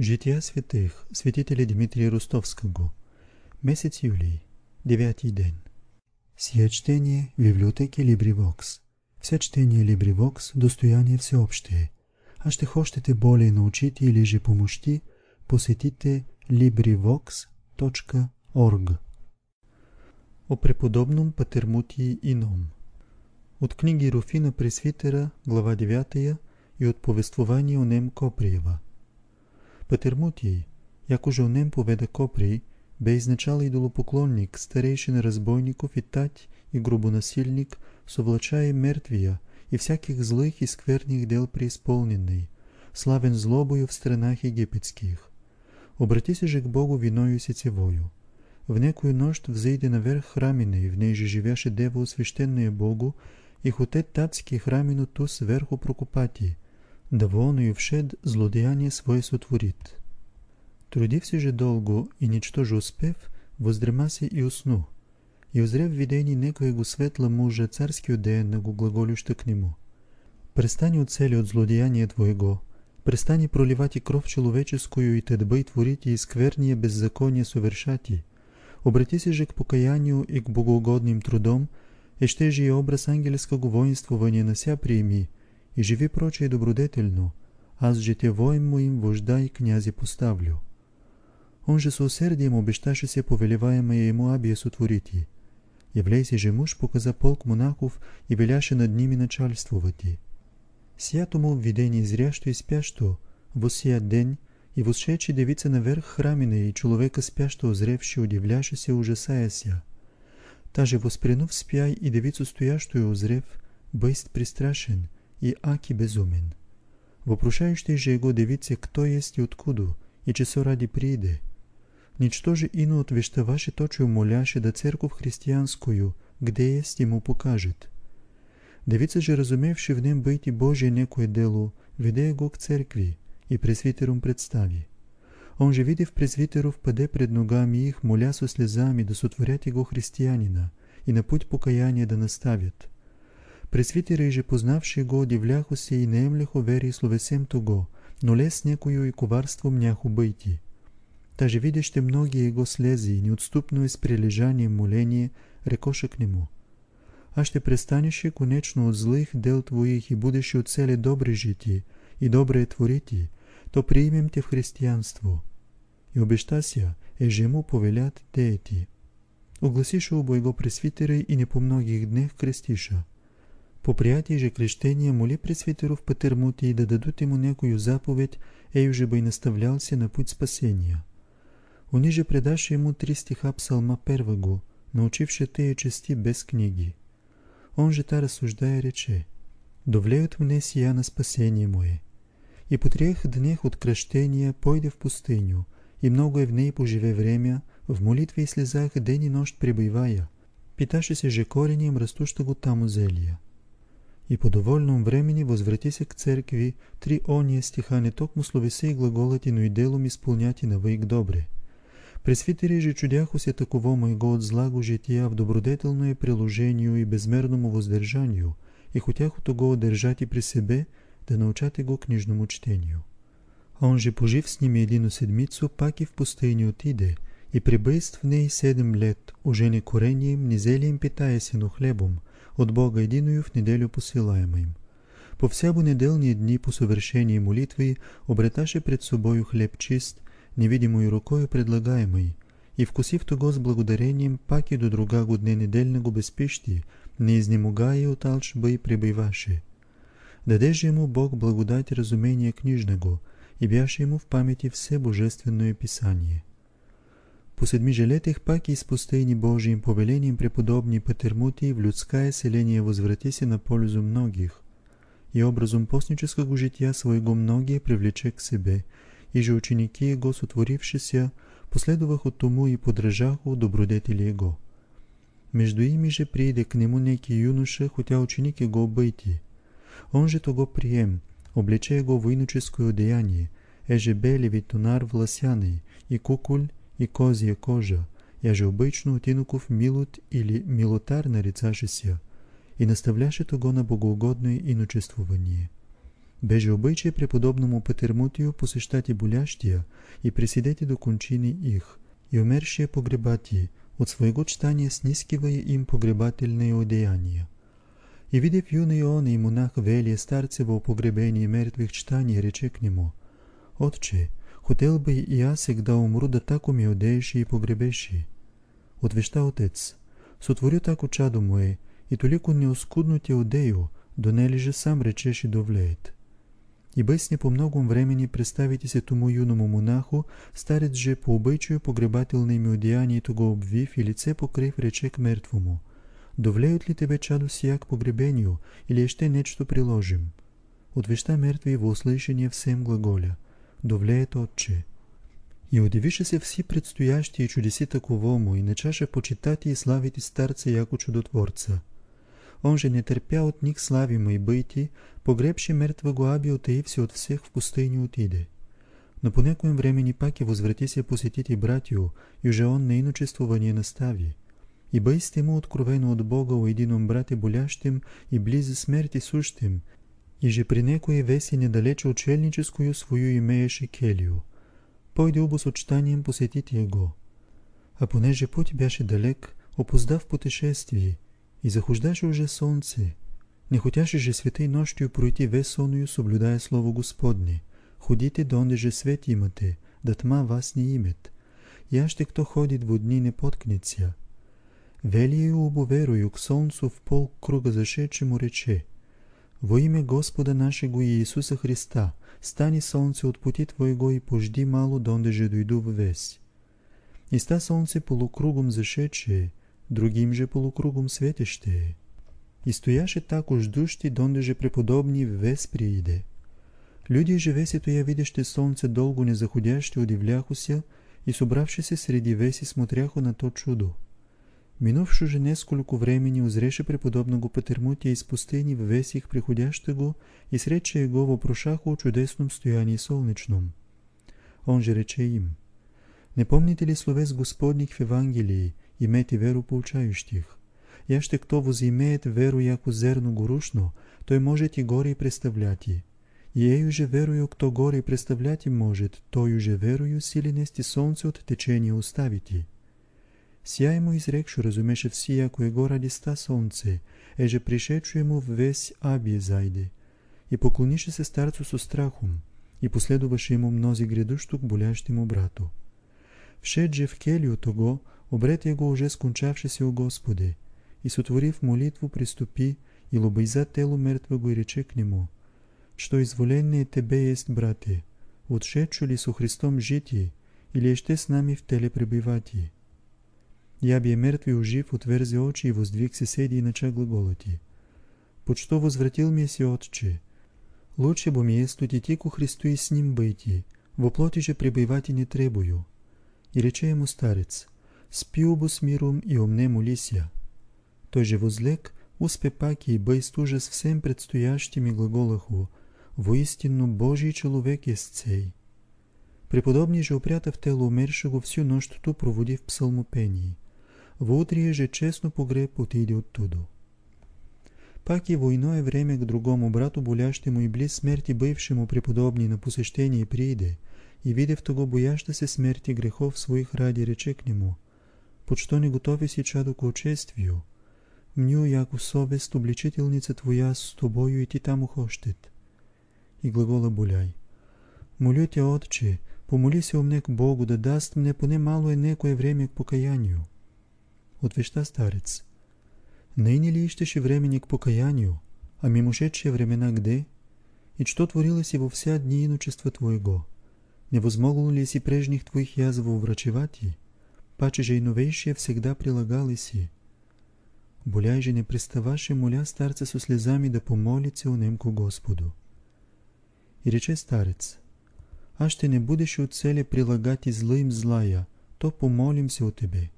Жития святых, святителя Дмитрия Ростовского. Месец юлий, девятый день. Сие чтение в библиотеке LibriVox. Все чтение LibriVox – достояние всеобщее. А ще хочете более научите или же помощи, посетите LibriVox.org. О преподобном Патермутии Ином От книги Руфина Пресвитера, глава 9 и от повествование о Нем Коприева – Патермутий, якоже у нем поведа Коприй, бе изначал идолопоклонник, старейшин разбойников и тать и грубонасильник, совлачая мертвия и всяких злых и скверних дел преисполненный, славен злобою в странах египетских. Обрати се же к Богу виною сетевою. В некую нощ взойде наверх храминой, в ней же живяше дева освященная Богу, и хоте татски храмину ту сверху прокупати – да воною všed злодеяние свое сотворит. Трудився же долго и ничтоже успев, воздремася и усну, и узрев видение некоего светла мужа царски одеянного глаголюща к нему. Престани от цели от злодеяния твоего, престани проливать и кровь человеческую и тедбы творить и скверние беззаконие совершати, обратися же к покаянию и к богоугодным трудом, и ще же и образ ангельского воинствования нася приими, и живи прочее добродетельно, аз житевоем моим вожда и князи поставлю. Он же с усердием обещаше се повелеваемое ему абие сотворити. Являйся же муж показа полк монахов и веляше над ними начальствовати. Сято му видение зрящо и спящо, во сия день, и восшедши девица наверх храмине и човека спящо озревши, удивляше се, ужасаяся. Таже воспренув спяй и девицу стоящую озрев, бъйст пристрашен, и аки безумен. Вопрошающий же его девице, кто есть и откуда, и часо ради прииде. Ничто же ино отвещаваше точно моляше да церковь христианскую, где есть ему покажет. Девица же, разумевши в нем быть Божие некое дело, веде его к церкви и пресвитером представи. Он же, видев презвитеров, паде пред ногами их, моля со слезами да сотворят его християнина и на путь покаяния да наставят. Пресвитери же, познавши го, дивляхо се и наемляхо вери словесем того, но лес некою и коварством няхо бейти. Даже видяще многие его слези и неотступно из прилежание моление, рекоша к нему. А ще престанеш конечно от злых дел твоих и будеш от цели добре жити и добре творити, то приемем те в християнство. И обещася, е же му повелят деяти. Огласиша обо его пресвитери и не по многих днях крестиша. По приятие же крещение моли пресвитеров Патермутий да дадут ему некую заповедь, ей уже бы и наставлялся на путь спасения. Они же предаши ему три стиха псалма первого, научивши тые части без книги. Он же та рассуждая рече, «Довлеют мне сия на спасение мое». И по трех днях от крещения пойде в пустыню, и многое в ней поживе время, в молитве и слезах день и нощ пребывая, питаше се же коренем растущего там зелья и по довольном времени возврати се к церкви, три ония стиха не токму словеса и глаголати, но и делом изпълняти на въйк добре. Пресвитери же чудяхо се таково моего от злаго жития в добродетелное приложению и безмерному въздържанию, и хотяхото го одържати при себе, да научате го книжному чтению. А он же пожив с ними едино седмицу, пак и в пустыне отиде, и пребейств в ней седем лет, уже не корением, ни зелием питая се, но хлебом, от Бога единою в неделю посылаема им. По всяку неделни дни по совершении молитвы обреташе пред собою хлеб чист, невидимою рукою предлагаемый, и вкусив того с благодарением, пак и до друга дне недельного безпещи, не изнемогая от алчба и пребываше. Даде же ему Бог благодать разумения книжного, и бяше ему в памяти все божественное Писание. По седмижелетых пак из пустыни Божиим повелением преподобни Патермутий в людское селение возвратися на пользу многих, и образом постнического жития своего многие привлече к себе, и же ученики его, сотворившися, последовах от тому и подражаху добродетели его. Между ими же прииде к нему некий юноша, хотя ученик его обойти. Он же того прием, облече его в иноческое одеяние, еже бели витонар власяный, и кукуль, и козья кожа, я же обычно отинуков милут или милотар нарицашеся, и наставляше того на богоугодное иночествование. Беже обичай преподобному Петермутию посещати болящия и приседете до кончини их, и умершие погребати, от своего чтания снискивая им погребательные одеяния. И видев юный он и монах Велия старцева о погребении мертвых чтаний, рече к нему, «Отче, хотел бы и я сега умру да тако ми одееши и погребеши». Отвеща отец, сотворю тако чадо мое, и толико неоскудно те одею, донели же сам речеши довлеет. И бесне по многом времени представите се тому юному монаху, старец же по обычаю погребателными одеяниями го обвив и лице покрив рече к мертвому. Довлеют ли тебе чадо сия к погребению, или еще нечто приложим? Отвеща мертви во услышание всем глаголя. Довлеет отче. И удивише се все предстоящие чудеси таковому, и начаше почитати и славити старца яко чудотворца. Он же не терпя от них славимой быти, погребши мертвого Аби отаився от всех в пустыню отиде. Но по некоем времени пак и возврати се посетити братью, и уже он на иночествование настави. И бъйсте му откровено от Бога о едином брате болящим и близи смерти сущим, и же при некое веси недалече от челническую свою имееше келию. Пойде убо с отчитанием посетити его. А понеже путь беше далек, опоздав путешествие, и захождаше уже солнце, не хотяше же святой нощью пройти весоною, соблюдая Слово Господне. Ходите, донде же свет имате, да тма вас не имет. И аще кто ходит во дни не поткнется. Велие убоверую к солнцу в пол круга зашедше му рече. Во имя Господа нашего Иисуса Христа, стани солнце от пути Твоего и пожди мало, донде же дойду в весь. И ста солнце полукругом зашедше, другим же полукругом светеще. И стояше тако ждущи, донде же преподобни вес прииде. Люди живесето я видяще солнце долго не заходяще удивляху се и собравши се среди веси смотряху на то чудо. Минувшо же несколько времени узреше преподобного Петермутия из пустыни в весих приходящего и срече его вопрошаху о чудесном стоянии солнечном. Он же рече им, «Не помните ли словес Господних в Евангелии, имейте веру получающих? Я ще кто возимеет веру яко зерно горушно, той может и горе представляти. И ею же верую, кто горе представляти может, той же верую сили нести солнце от течения оставити. Сия ему изрекшо разумеше все, яко его ради ста солнце, еже пришедшо ему в весь Абие зайде. И поклонише се старцу со страхом, и последуваше ему мнози грядущу к болящему брату. Вшедже в келию того, обрет его уже скончавши се у Господи, и сотворив молитву приступи и лобайза тело мертвого и рече к нему, что изволенное тебе есть, брате, отшедшо ли со Христом жити, или ще с нами в теле пребивати? Я бе мертви ожив, отверзи очи и воздвиг се седи и нача глаголати. Под что возвратил ми си отче? Лучше бо ми есть идти ко Христу и с ним быть, во плоти же пребывати не требую. И рече ему старец, спи обо с миром и омне молися. Той же возлег, успе пак и бъйст ужас всем предстоящими глаголаху, воистину Божий человек есть цей. Преподобный же упрятав тело умершего всю нощту проводи в псалмопении. Во утрие же честно погреб отиде оттудо. Пак и во иное время к другому брату болящему и близ смерти бывшему преподобни на посещение прииде, и видев того бояща се смерти грехов своих ради рече к нему, под что не готови си чадо к очествию, мню яко совест обличителница твоя с тобою и ти там ухощет. И глагола боляй. Молю тя, отче, помоли се мне к Богу, да даст мне поне малое некое время к покаянию. Отвеща старец. Ныне ли ищешь времени к покаянию, а мимошедшие времена где? И что творилось и во вся дни иночества твоего? Не ли си прежних твоих язв уврачевати? Паче же и новейшие всегда прилагали си. Боляй же не приставаше, моля старца со слезами да помолится у немку Господу. И рече старец, а ще не будеш от целе прилагати злым злая, то помолимся о тебе.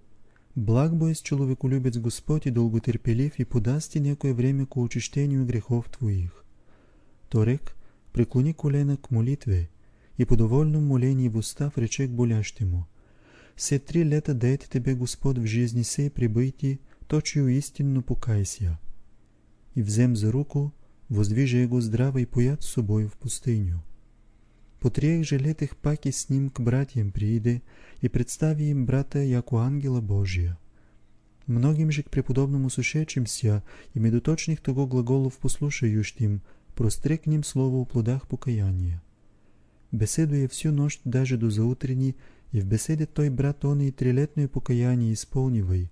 Благ бо есть человеколюбец Господь и долготерпелив и подаст ти некое время к очищению грехов твоих. То рек, преклони колена к молитве, и по довольном молении в устав рече к болящему. Все три лета дает тебе Господ в жизни сей прибыти, точию истинно покайся. И взем за руку, воздвижи его здраво и поят с собою в пустыню. Потриех же летех паки с ним к братьям прииде и представи им брата яко ангела Божия. Многим же к преподобному сушечимся и медоточних того глаголов послушающим, прострекнем слово о плодах покаяния. Беседуя всю нощь даже до заутрени, и в беседе той брат он и трилетное покаяние исполнивай.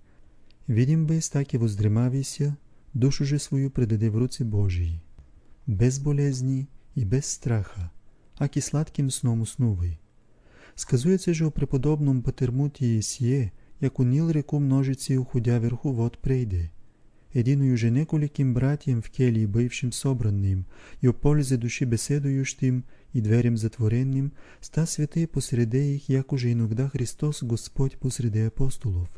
Видим без таки воздремавися, душу же свою предаде в руце Божии. Без болезни и без страха, аки сладким сном уснувай. Сказується же о преподобном Патермутії сие, як унил реку множиці, уходя верху вод прейде. Единою же неколиким братьям в келии бывшим собранным, и о пользе души беседующим, и дверям затворенным, ста святые посреде их, як уже иногда Христос Господь посреде апостолов.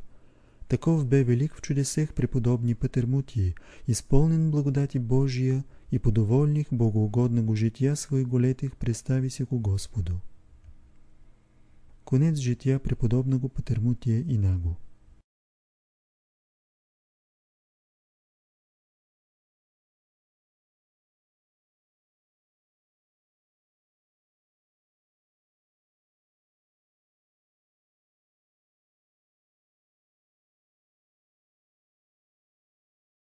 Таков бе велик в чудесех преподобни Петермутии, исполнен благодати Божия и по довольних богоугодного жития своего летих представи се ко Господу. Конец жития преподобного Петермутия и Наго